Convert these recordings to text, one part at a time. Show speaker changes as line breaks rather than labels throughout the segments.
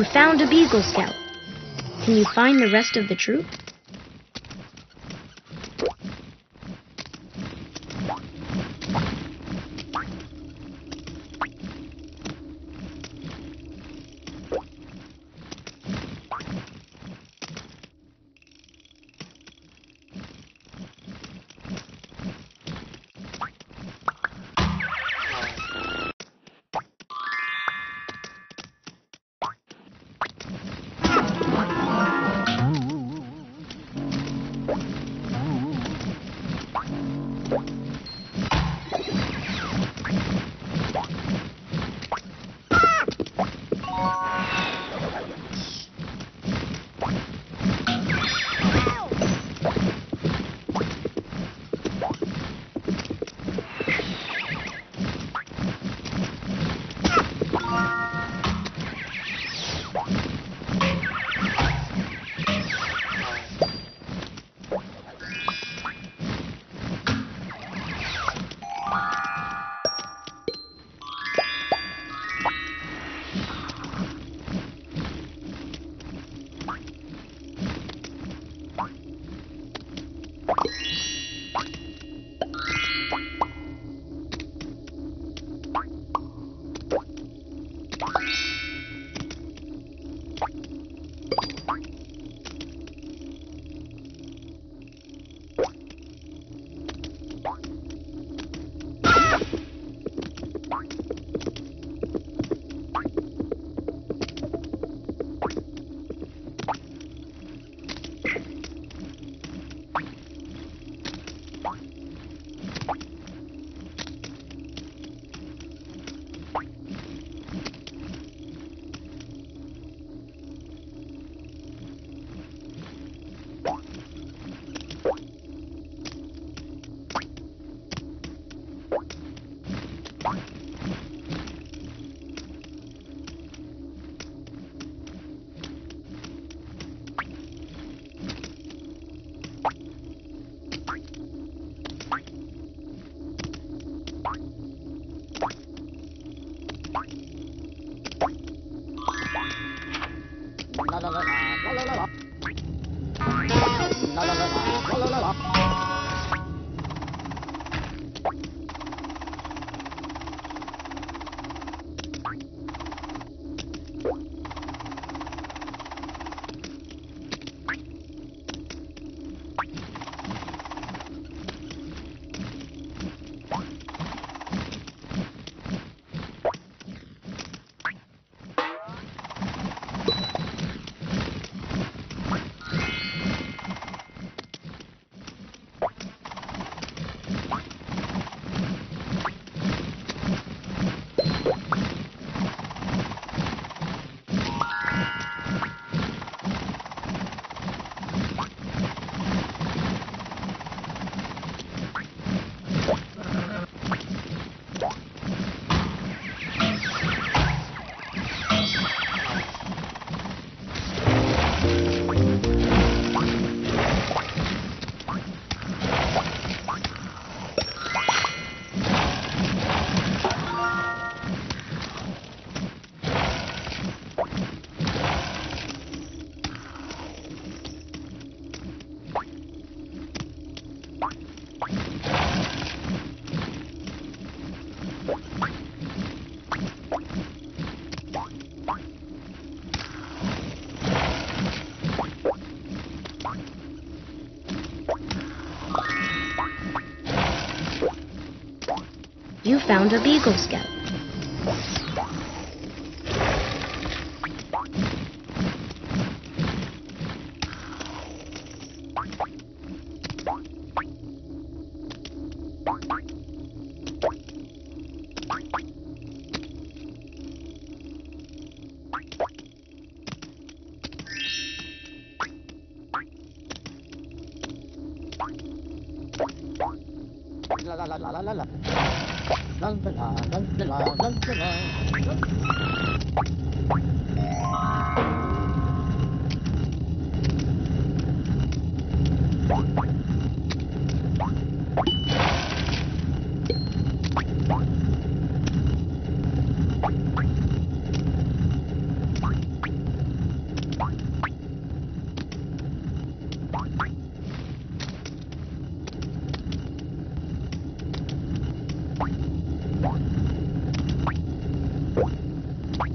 You found a Beagle Scout. Can you find the rest of the troop? You found a Beagle Scout.
la la la la la la قلب العالم قلب العالم قلب العالم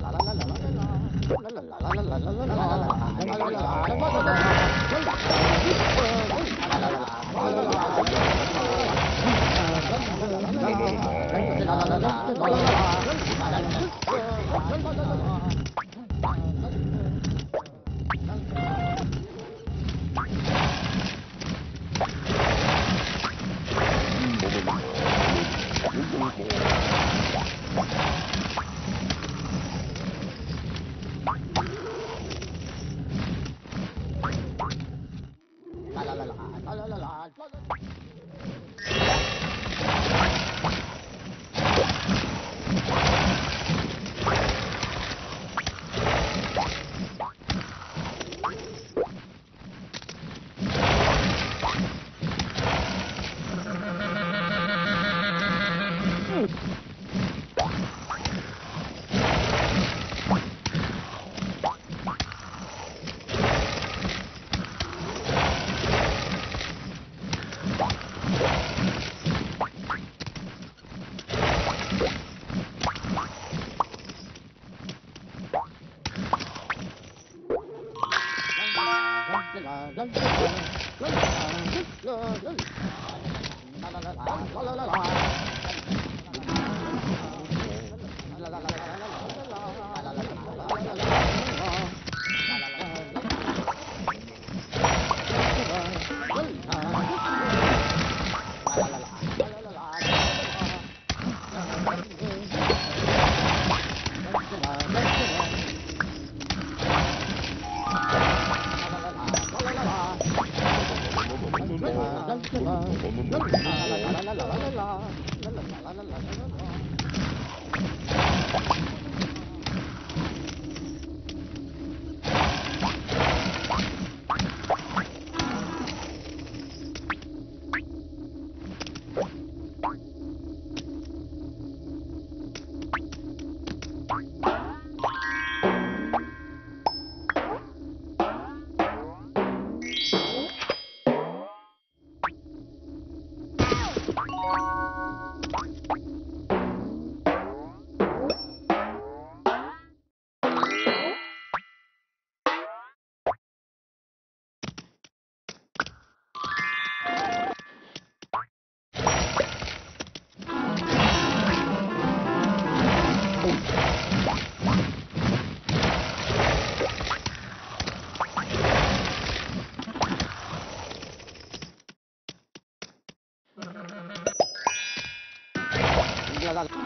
لا لا لا 啦啦啦。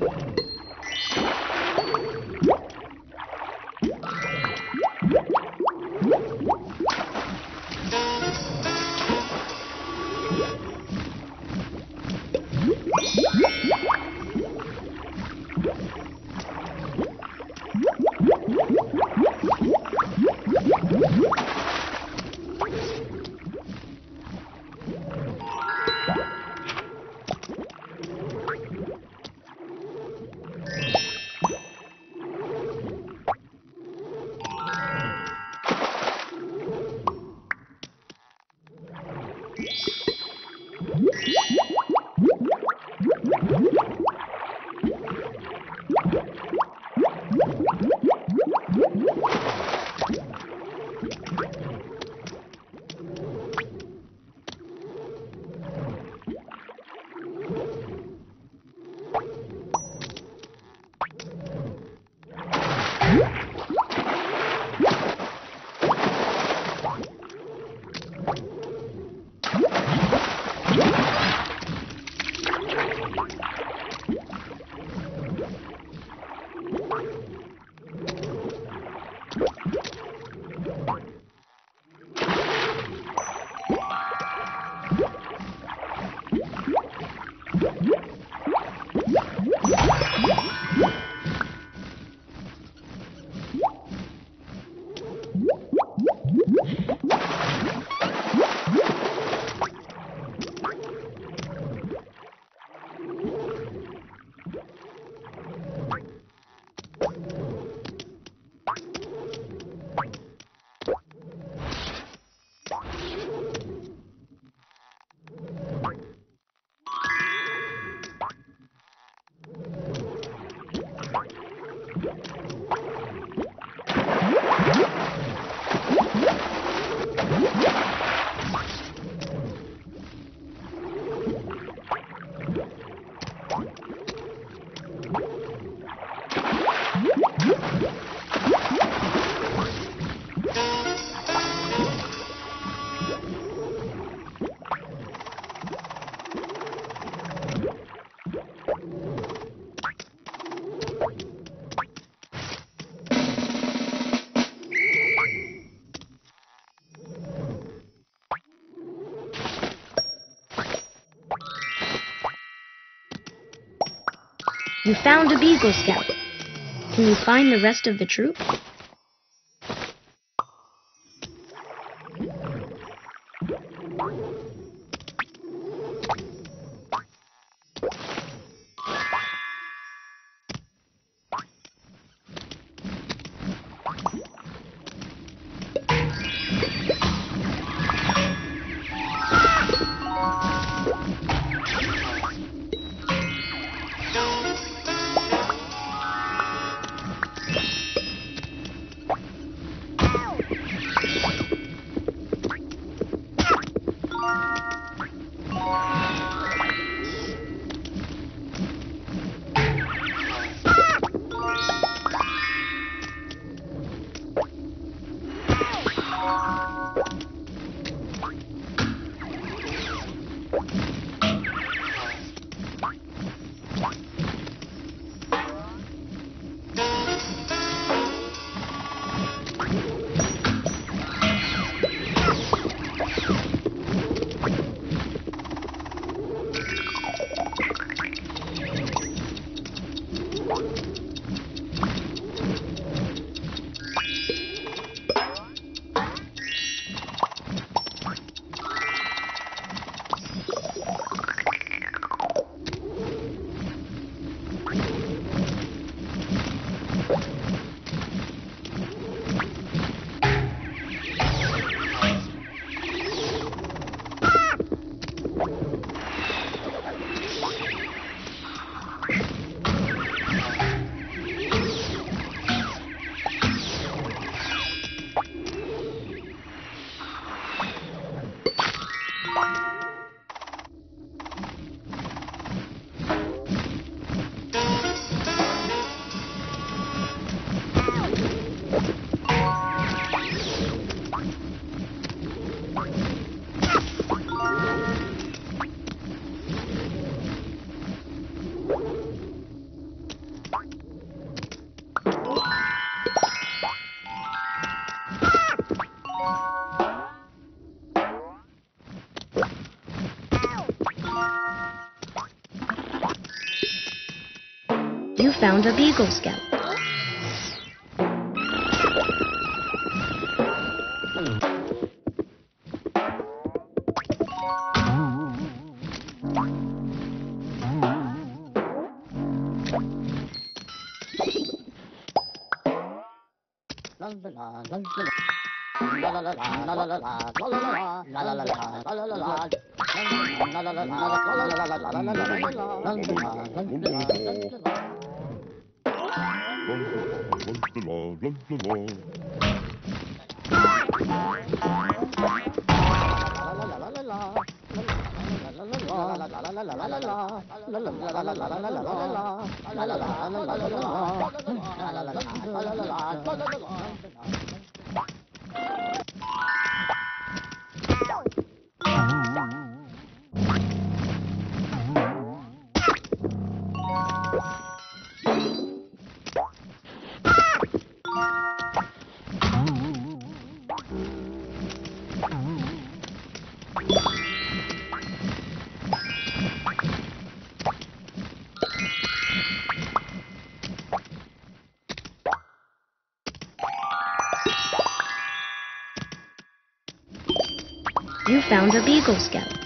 you You found a Beagle Scout. Can you find the rest of the troop? Found a Beagle Scout.
La la la la
Wow. A Beagle Scout.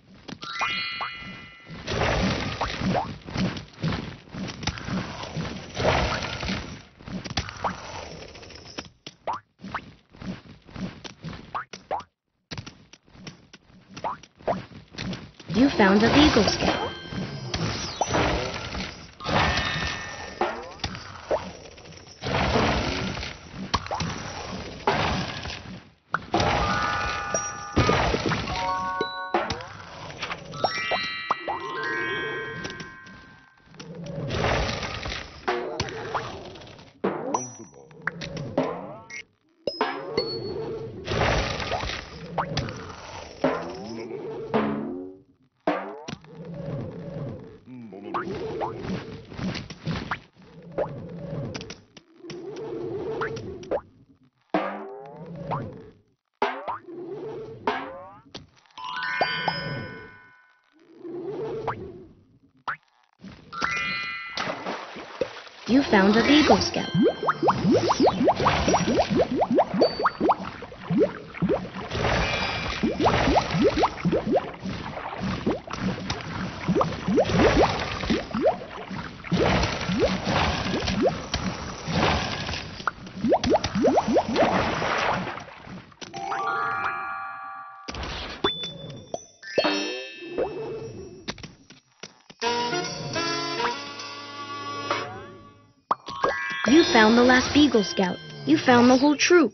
found a legal. You found a Beagle Scout. You found the last Beagle Scout. You found the whole troop.